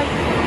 Bye.